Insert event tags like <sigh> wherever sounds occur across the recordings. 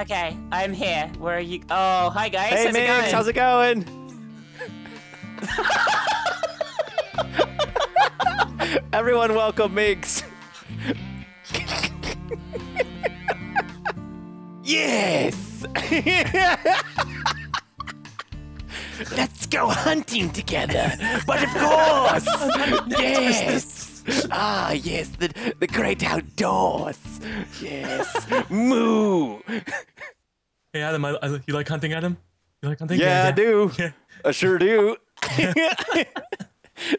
Okay, I'm here. Where are you? Oh, hi guys. Hey, how's it Minx, going? how's it going? <laughs> Everyone, welcome Minx. yes. Let's go hunting together. But of course, <laughs> yes. <laughs> Ah, yes, the the great outdoors. Yes. Moo. Hey Adam, I, I, you like hunting, Adam? You like hunting? Yeah, I do. Yeah. I sure do. <laughs> <laughs>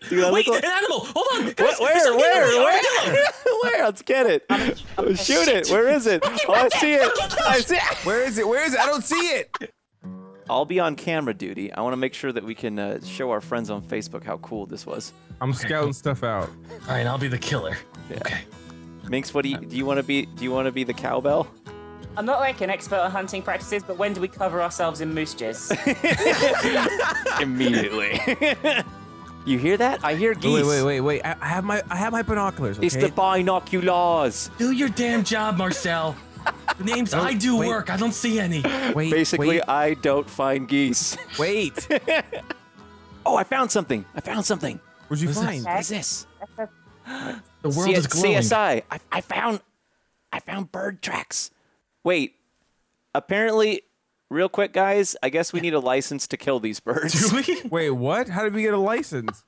Dude, I Wait, like- an animal! Hold on! Where, Guys, where, there's where, where, where? Let's get it. Oh, shoot it. Where is it? Oh, I see it. I see it. Where is it? Where is it? I don't see it. I'll be on camera duty. I want to make sure that we can uh, show our friends on Facebook how cool this was. I'm scouting stuff out. <laughs> All right, I'll be the killer. Okay. Minx, what do you do? You want to be? Do you want to be the cowbell? I'm not like an expert on hunting practices, but when do we cover ourselves in moose jizz? <laughs> <laughs> Immediately. you hear that? I hear geese. Wait, wait, wait, wait. I, I have my I have my binoculars. Okay? It's the binoculars. Do your damn job, Marcel. The names Don't- I do wait. work. I don't see any. wait, Basically, wait, I don't find geese. wait. <laughs> Oh, I found something. I found something. What'd you What's this? find? What is this? The world C- is glowing. CSI. I, I found I found bird tracks. Wait. Apparently, real quick, guys. I guess we need a license to kill these birds. Do we? <laughs> Wait, what? How did we get a license?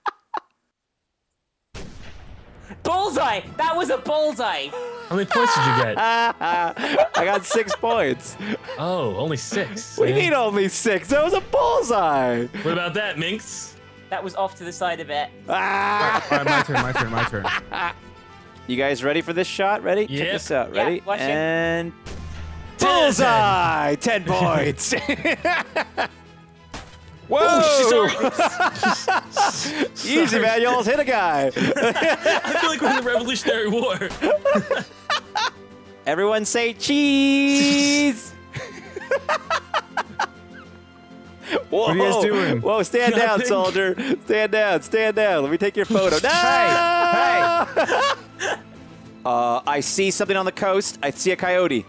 Bullseye! That was a bullseye! How many points did you get? <laughs> I got six points. Oh, only six. We need only six. That was a bullseye. What about that, Minx? That was off to the side of it. Ah! All right, my turn. My turn. My turn. <laughs> You guys ready for this shot? Ready? Check this out. Yeah, Ready? watch and Ten. bullseye. Ten <laughs> points. Whoa! Oh, Easy, man. You almost hit a guy. <laughs> I feel like we're in the Revolutionary War. <laughs> Everyone say cheese. <laughs> Whoa, are you guys doing? Whoa, stand down, soldier. Stand down, stand down. Let me take your photo. No! uh, I see something on the coast. I see a coyote.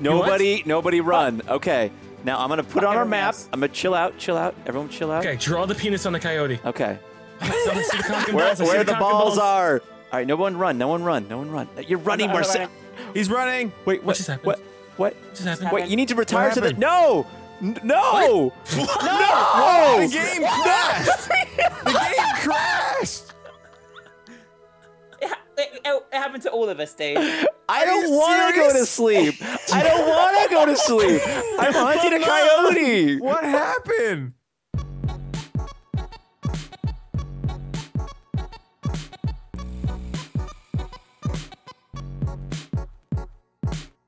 Nobody, nobody run. Okay. Now I'm gonna put it on our map. else. I'm gonna chill out, chill out. Everyone chill out. Okay, draw the penis on the coyote. Okay. I see the cock Where, balls. I where the the cock balls are. All right, no one run. No one run. No one run. You're running, I'm Marcel. running. He's running. Wait, what just happened? What? What? What just happened? Wait, you need to retire to the. No! No! N- No! <laughs> The No! game crashed. the game crashed. It, ha- it, it- it happened to all of us, Dave. I don't want to go to sleep. I don't want to go to sleep. I'm hunting a coyote. What happened?